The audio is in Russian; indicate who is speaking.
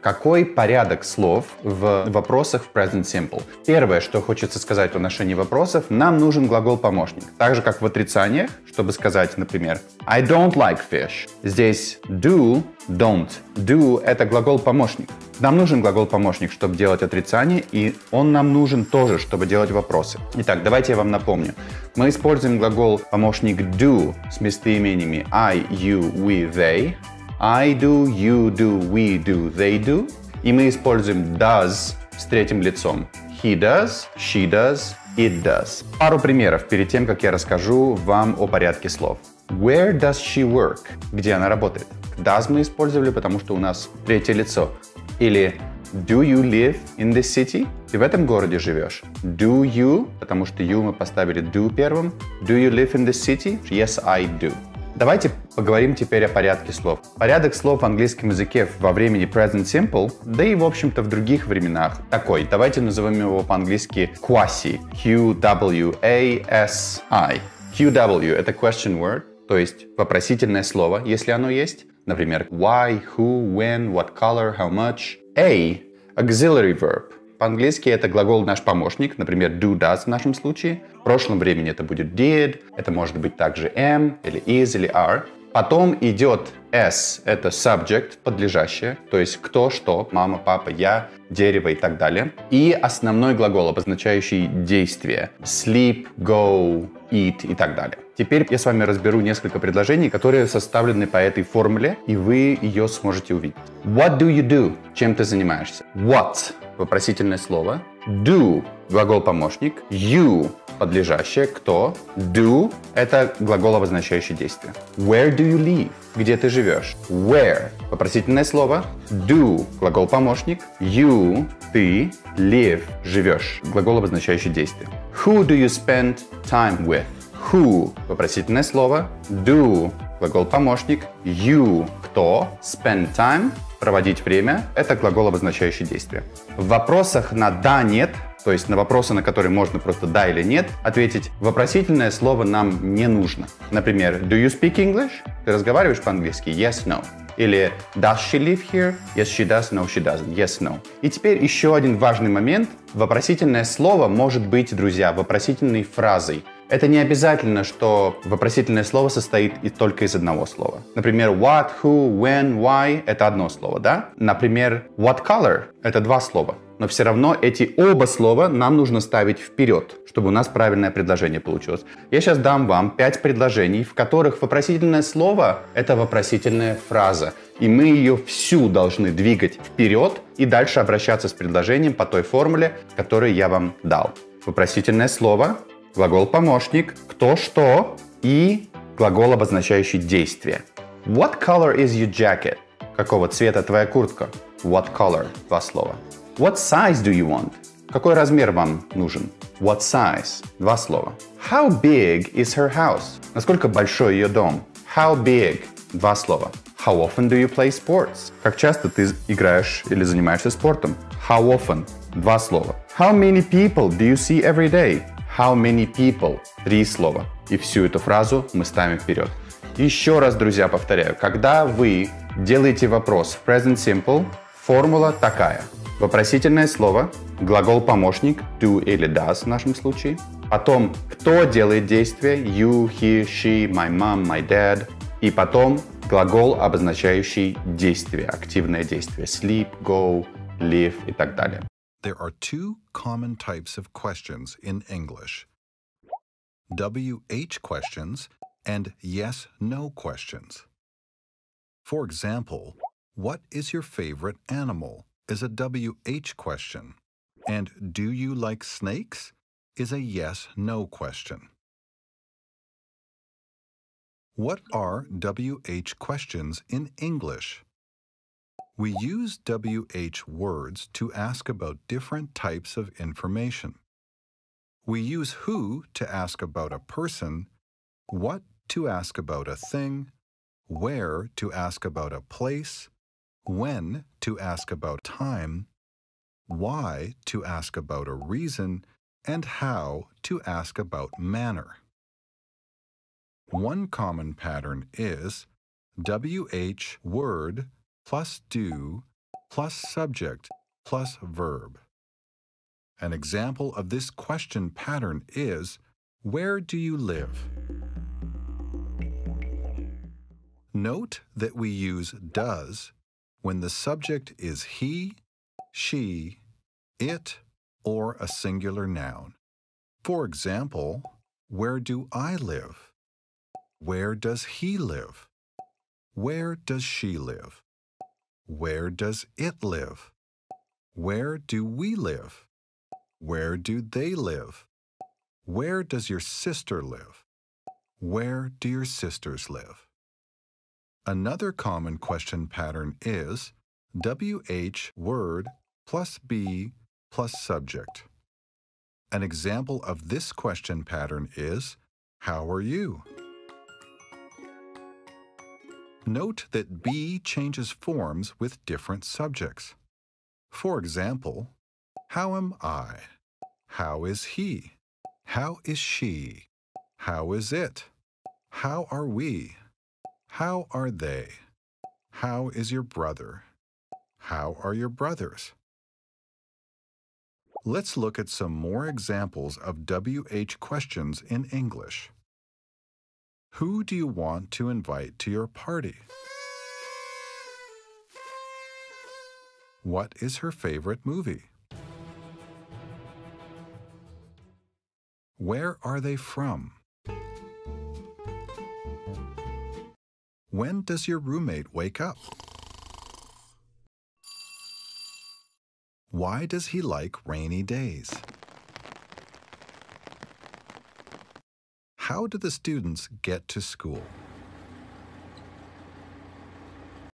Speaker 1: Какой порядок слов в вопросах в present simple? Первое, что хочется сказать в отношении вопросов, нам нужен глагол-помощник. Так же, как в отрицаниях, чтобы сказать, например, I don't like fish. Здесь do, don't. Do — это глагол-помощник. Нам нужен глагол-помощник, чтобы делать отрицание, и он нам нужен тоже, чтобы делать вопросы. Итак, давайте я вам напомню. Мы используем глагол-помощник do с местоимениями I, you, we, they. I do, you do, we do, they do. И мы используем does с третьим лицом. He does, she does, it does. Пару примеров перед тем, как я расскажу вам о порядке слов. Where does she work? Где она работает? Does мы использовали, потому что у нас третье лицо. Или Do you live in this city? Ты в этом городе живешь? Do you, потому что you мы поставили do первым. Do you live in this city? Yes, I do. Давайте поговорим теперь о порядке слов. Порядок слов в английском языке во времени present simple, да и, в общем-то, в других временах такой. Давайте назовем его по-английски quasi. Q-W-A-S-I. QW — это question word, то есть вопросительное слово, если оно есть. Например, why, who, when, what color, how much. A — auxiliary verb. По-английски это глагол наш помощник, например, do, does в нашем случае. В прошлом времени это будет did, это может быть также am, или is, или are. Потом идет S, это subject, подлежащее, то есть кто, что, мама, папа, я, дерево и так далее. И основной глагол, обозначающий действие. Sleep, go, eat и так далее. Теперь я с вами разберу несколько предложений, которые составлены по этой формуле, и вы ее сможете увидеть. What do you do? Чем ты занимаешься? What – вопросительное слово. Do – глагол-помощник. You – подлежащее. Кто? Do – это глагол, обозначающий действие. Where do you live? Где ты живешь? Where – вопросительное слово. Do – глагол-помощник. You – ты. Live – живешь. Глагол, обозначающий действие. Who do you spend time with? Who – вопросительное слово. Do – глагол-помощник. You – кто. Spend time – проводить время – это глагол, обозначающий действие. В вопросах на «да», «нет» то есть на вопросы, на которые можно просто «да» или «нет», ответить вопросительное слово нам не нужно. Например, «Do you speak English?» Ты разговариваешь по-английски? Yes, no. Или «Does she live here?» Yes, she does. No, she doesn't. Yes, no. И теперь еще один важный момент. Вопросительное слово может быть, друзья, вопросительной фразой. Это не обязательно, что вопросительное слово состоит и только из одного слова. Например, what, who, when, why — это одно слово, да? Например, what color — это два слова. Но все равно эти оба слова нам нужно ставить вперед, чтобы у нас правильное предложение получилось. Я сейчас дам вам пять предложений, в которых вопросительное слово — это вопросительная фраза. И мы ее всю должны двигать вперед и дальше обращаться с предложением по той формуле, которую я вам дал. Вопросительное слово глагол-помощник, кто что и глагол, обозначающий действие. What color is your jacket? Какого цвета твоя куртка? What color? Два слова. What size do you want? Какой размер вам нужен? What size? Два слова. How big is her house? Насколько большой ее дом? How big? Два слова. How often do you play sports? Как часто ты играешь или занимаешься спортом? How often? Два слова. How many people do you see every day? How many people? Три слова. И всю эту фразу мы ставим вперед. Еще раз, друзья, повторяю. Когда вы делаете вопрос в present simple, формула такая. Вопросительное слово, глагол-помощник do или does в нашем случае. Потом, кто делает действие, you, he, she, my mom, my dad. И потом глагол, обозначающий действие, активное действие. Sleep, go, live и так далее.
Speaker 2: There are two common types of questions in English WH questions and yes no questions. For example, what is your favorite animal is a WH question, and do you like snakes is a yes no question. What are WH questions in English? We use WH words to ask about different types of information. We use who to ask about a person, what to ask about a thing, where to ask about a place, when to ask about time, why to ask about a reason, and how to ask about manner. One common pattern is WH word plus do plus subject plus verb. An example of this question pattern is Where do you live? Note that we use does when the subject is he, she, it, or a singular noun. For example, where do I live? Where does he live? Where does she live? Where does it live? Where do we live? Where do they live? Where does your sister live? Where do your sisters live? Another common question pattern is WH word plus be plus subject. An example of this question pattern is How are you? Note that B changes forms with different subjects. For example, How am I? How is he? How is she? How is it? How are we? How are they? How is your brother? How are your brothers? Let's look at some more examples of WH questions in English. Who do you want to invite to your party? What is her favorite movie? Where are they from? When does your roommate wake up? Why does he like rainy days? How do the students get to school?